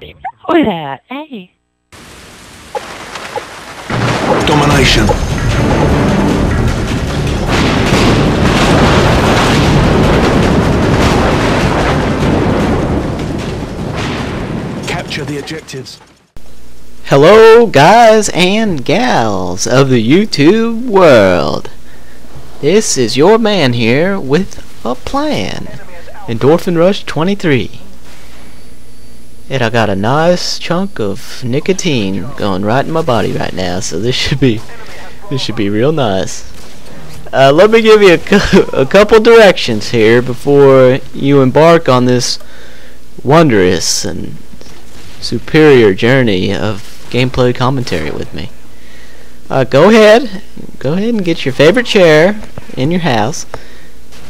Look at that. Hey. Domination. Capture the objectives. Hello, guys and gals of the YouTube world. This is your man here with a plan. Endorphin Rush 23. And I got a nice chunk of nicotine going right in my body right now, so this should be this should be real nice. Uh, let me give you a, a couple directions here before you embark on this wondrous and superior journey of gameplay commentary with me. Uh, go ahead, go ahead and get your favorite chair in your house.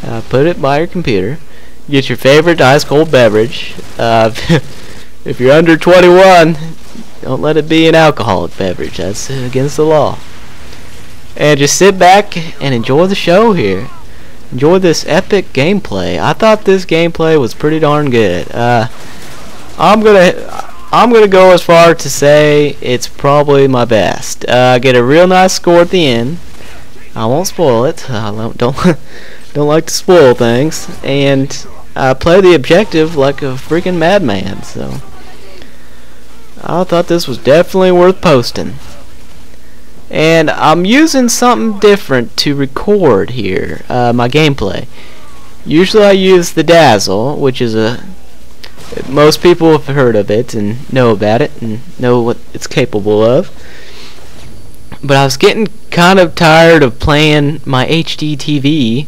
Uh, put it by your computer. Get your favorite ice cold beverage. Uh, if you're under 21, don't let it be an alcoholic beverage. That's against the law. And just sit back and enjoy the show here. Enjoy this epic gameplay. I thought this gameplay was pretty darn good. Uh, I'm gonna I'm gonna go as far to say it's probably my best. Uh, get a real nice score at the end. I won't spoil it. I don't don't, don't like to spoil things, and I play the objective like a freaking madman. So I thought this was definitely worth posting. And I'm using something different to record here, uh, my gameplay. Usually I use the Dazzle, which is a most people have heard of it and know about it and know what it's capable of. But I was getting kind of tired of playing my HD TV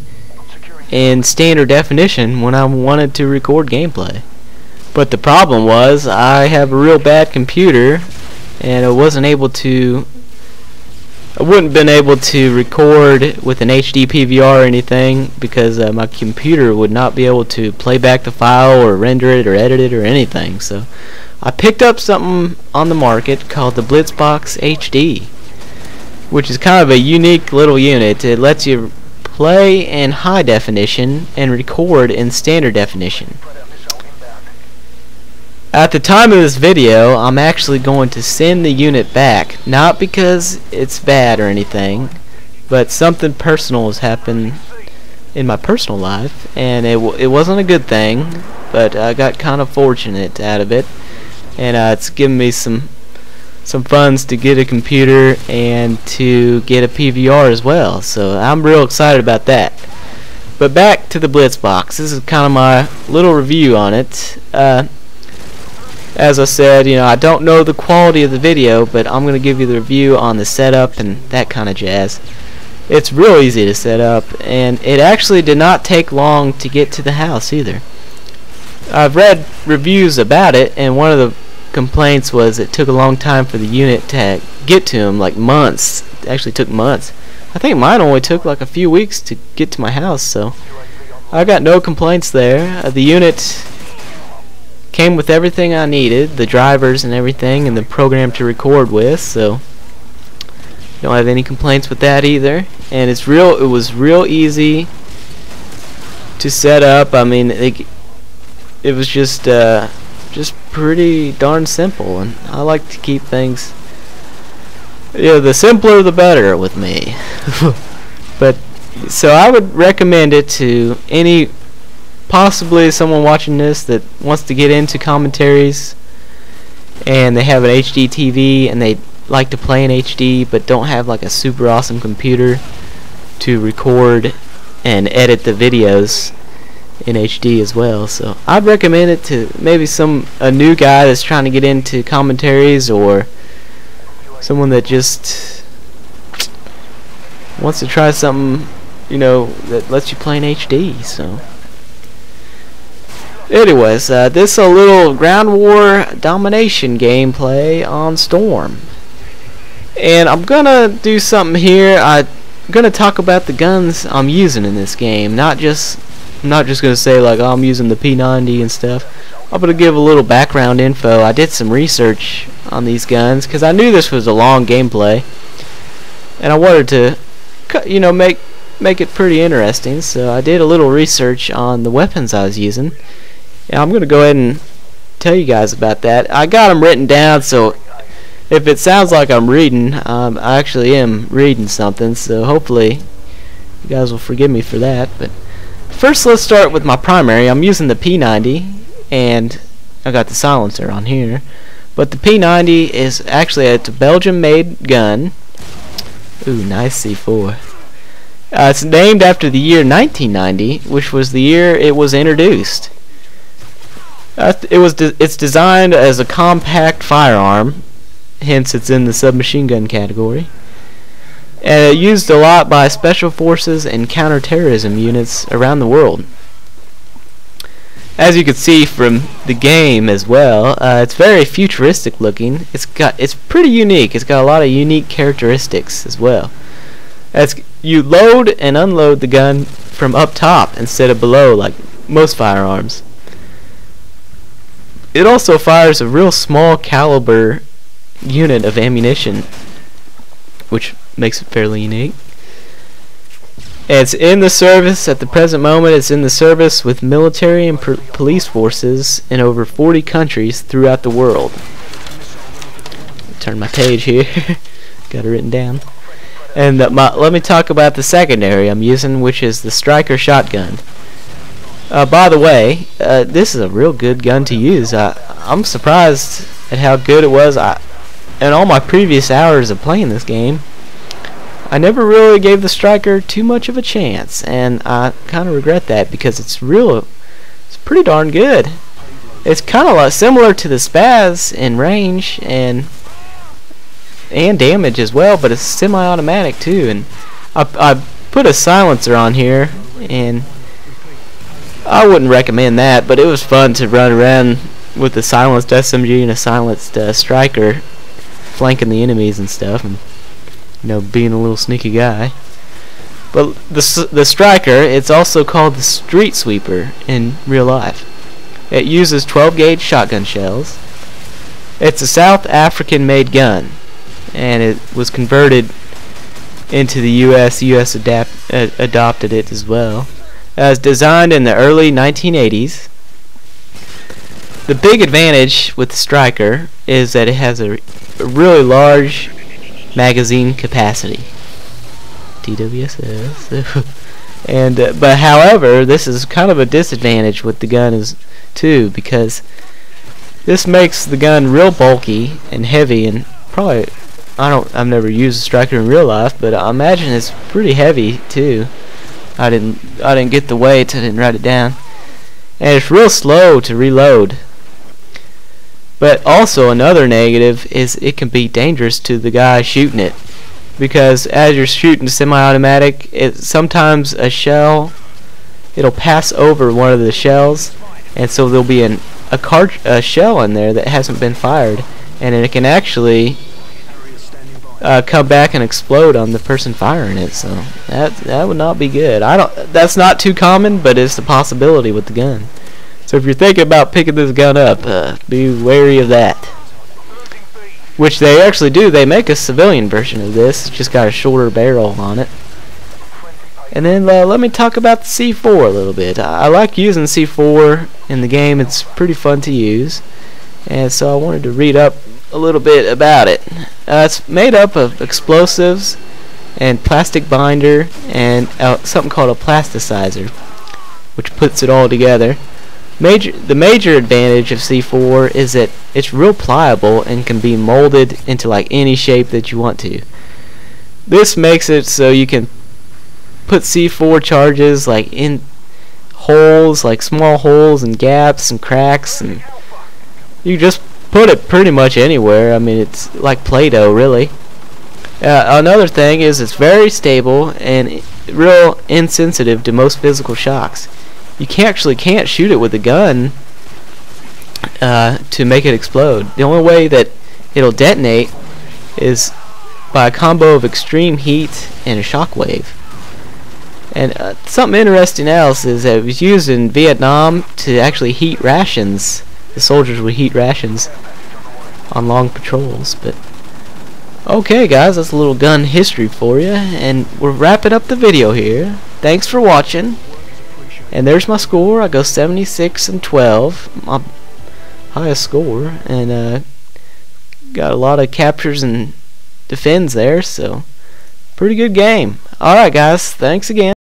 in standard definition when I wanted to record gameplay. But the problem was I have a real bad computer and I wasn't able to I wouldn't been able to record with an HD PVR or anything because uh, my computer would not be able to play back the file or render it or edit it or anything. So I picked up something on the market called the Blitzbox HD, which is kind of a unique little unit. It lets you play in high definition and record in standard definition. At the time of this video, I'm actually going to send the unit back, not because it's bad or anything, but something personal has happened in my personal life, and it, it wasn't a good thing, but I got kind of fortunate out of it, and uh, it's given me some some funds to get a computer and to get a PVR as well, so I'm real excited about that. But back to the Blitzbox. This is kind of my little review on it. Uh, as I said, you know, I don't know the quality of the video, but I'm going to give you the review on the setup and that kind of jazz. It's real easy to set up, and it actually did not take long to get to the house either. I've read reviews about it, and one of the complaints was it took a long time for the unit to get to him, like months. It actually took months. I think mine only took like a few weeks to get to my house, so I got no complaints there. Uh, the unit came with everything I needed, the drivers and everything, and the program to record with, so don't have any complaints with that either. And it's real, it was real easy to set up. I mean, it, it was just, uh, just pretty darn simple, and I like to keep things, yeah, the simpler the better with me. but, so I would recommend it to any possibly someone watching this that wants to get into commentaries and they have an HD TV and they like to play in HD but don't have like a super awesome computer to record and edit the videos in HD as well. So I'd recommend it to maybe some a new guy that's trying to get into commentaries or someone that just wants to try something, you know, that lets you play in HD. So Anyways, uh, this is a little ground war domination gameplay on Storm. And I'm gonna do something here. I'm gonna talk about the guns I'm using in this game. Not just I'm not just gonna say like oh, I'm using the P90 and stuff. I'm gonna give a little background info. I did some research on these guns because I knew this was a long gameplay, and I wanted to, you know, make make it pretty interesting. So I did a little research on the weapons I was using. Yeah, I'm going to go ahead and tell you guys about that. I got them written down, so if it sounds like I'm reading, um, I actually am reading something. So hopefully you guys will forgive me for that. But first, let's start with my primary. I'm using the P90, and I got the silencer on here. But the P90 is actually a Belgium-made gun. Ooh, nice C4. Uh, it's named after the year 1990, which was the year it was introduced. Uh, it was de it's designed as a compact firearm, hence it's in the submachine gun category. It used a lot by special forces and counterterrorism units around the world as you can see from the game as well, uh, it's very futuristic looking. It's got it's pretty unique. It's got a lot of unique characteristics as well. As you load and unload the gun from up top instead of below like most firearms. It also fires a real small caliber unit of ammunition, which makes it fairly unique. It's in the service at the present moment. It's in the service with military and police forces in over 40 countries throughout the world. Turn my page here. Got it written down. And my, let me talk about the secondary I'm using, which is the Striker shotgun. Uh, by the way, uh, this is a real good gun to use. I, I'm surprised at how good it was. I, in all my previous hours of playing this game, I never really gave the striker too much of a chance, and I kind of regret that because it's real, it's pretty darn good. It's kind of like similar to the Spaz in range and and damage as well, but it's semi-automatic too. And I, I put a silencer on here, and I wouldn't recommend that, but it was fun to run around with a silenced SMG and a silenced uh, striker, flanking the enemies and stuff. And you know, being a little sneaky guy. But the the striker, it's also called the street sweeper in real life. It uses 12 gauge shotgun shells. It's a South African made gun, and it was converted into the U.S. U.S. Adapt, uh, adopted it as well. As designed in the early 1980s, the big advantage with the striker is that it has a, a really large magazine capacity. TWSS. and uh, but however, this is kind of a disadvantage with the gun is too because this makes the gun real bulky and heavy and probably I don't I've never used a striker in real life, but I imagine it's pretty heavy too. I didn't I didn't get the weight, I didn't write it down. And it's real slow to reload. But also another negative is it can be dangerous to the guy shooting it because as you're shooting semi-automatic, it sometimes a shell it'll pass over one of the shells, and so there'll be an a cart a shell in there that hasn't been fired, and it can actually uh, come back and explode on the person firing it. So that that would not be good. I don't. That's not too common, but it's a possibility with the gun. So if you're thinking about picking this gun up, uh, be wary of that. Which they actually do. They make a civilian version of this. It's just got a shorter barrel on it. And then uh, let me talk about the C4 a little bit. I, I like using C4 in the game. It's pretty fun to use. And so I wanted to read up a little bit about it. Uh, it's made up of explosives and plastic binder and uh, something called a plasticizer, which puts it all together. Major, the major advantage of C4 is that it's real pliable and can be molded into like any shape that you want to. This makes it so you can put C4 charges like in holes, like small holes and gaps and cracks, and you just put it pretty much anywhere. I mean, it's like Play-Doh, really. Uh, another thing is it's very stable and real insensitive to most physical shocks you can't actually can't shoot it with a gun uh, to make it explode. The only way that it'll detonate is by a combo of extreme heat and a shockwave. And uh, something interesting else is that it was used in Vietnam to actually heat rations. The soldiers would heat rations on long patrols. But okay, guys, that's a little gun history for you, and we're wrapping up the video here. Thanks for watching. And there's my score. I go 76 and 12. My highest score, and uh, got a lot of captures and defends there. So pretty good game. All right, guys. Thanks again.